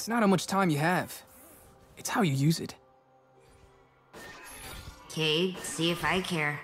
It's not how much time you have. It's how you use it. Cade, see if I care.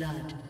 Blood.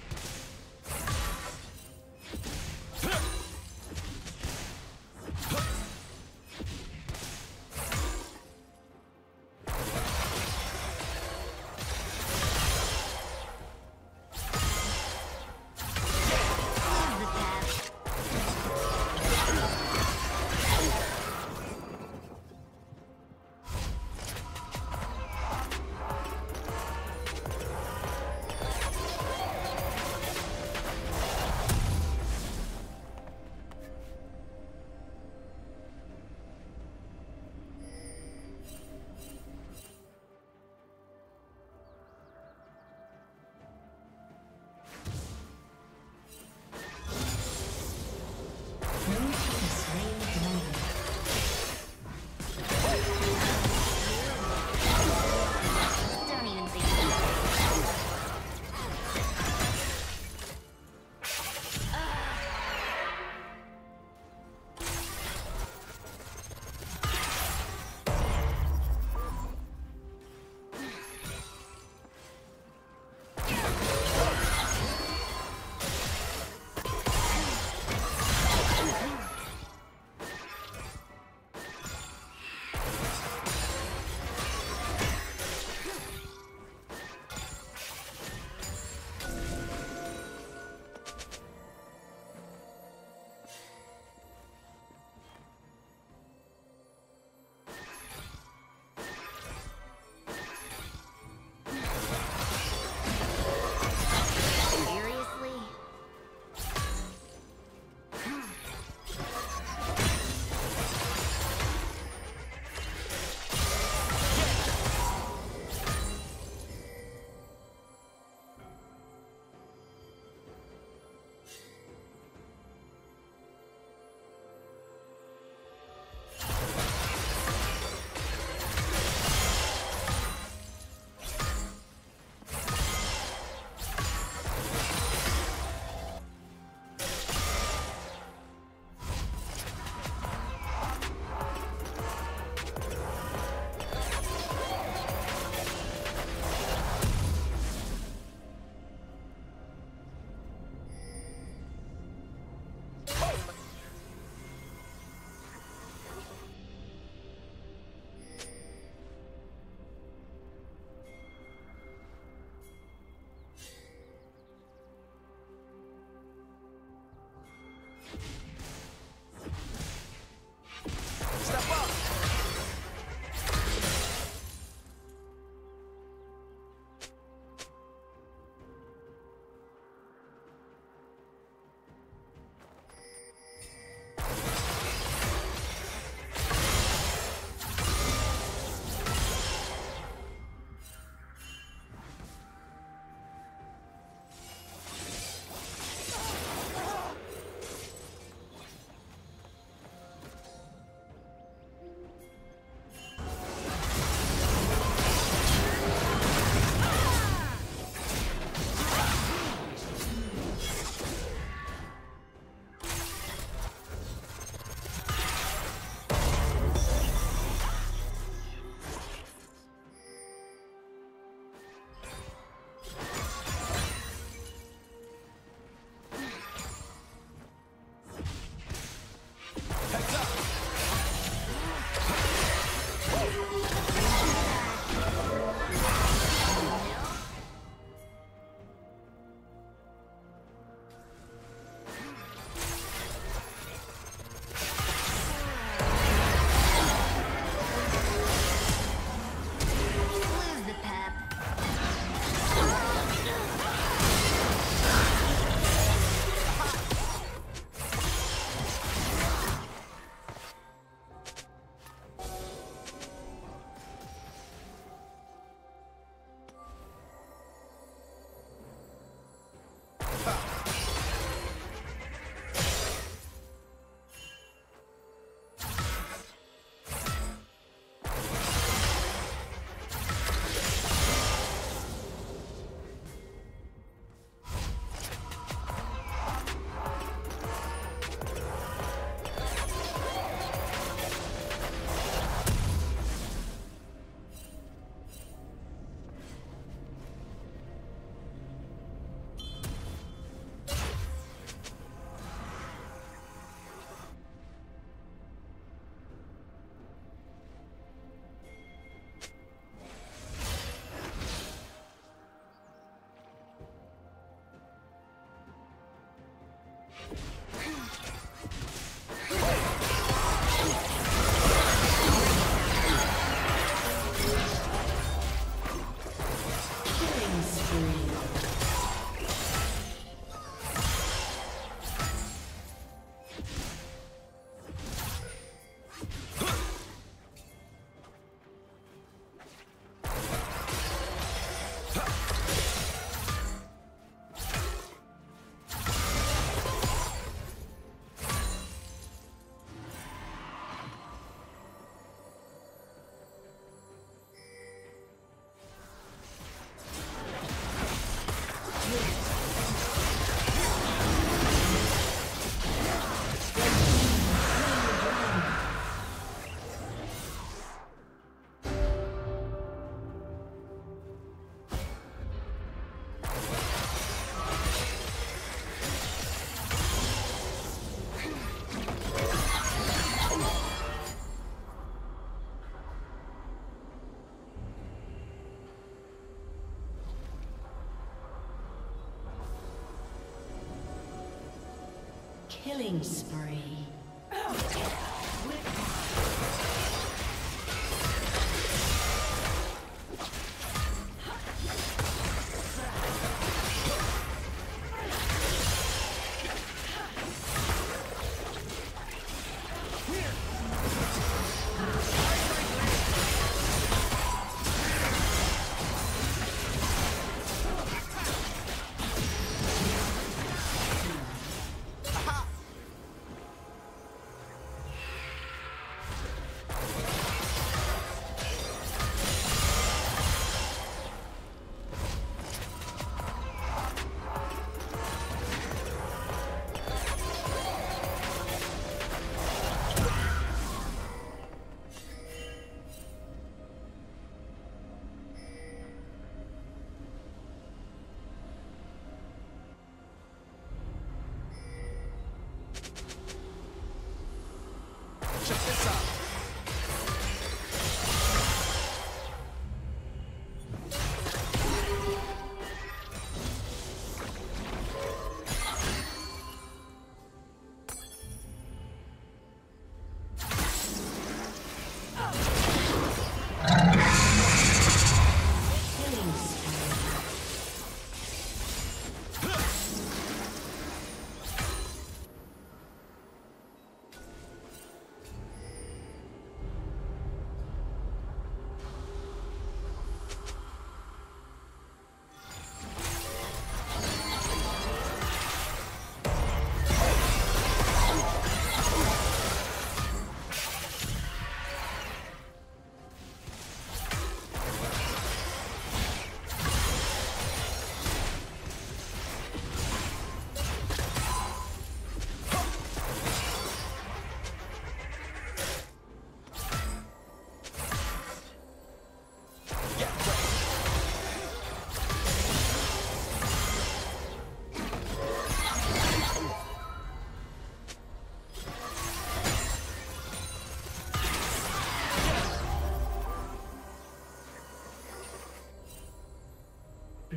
Killing spree.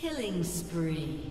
Killing spree.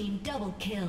Team double kill.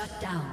Shut down.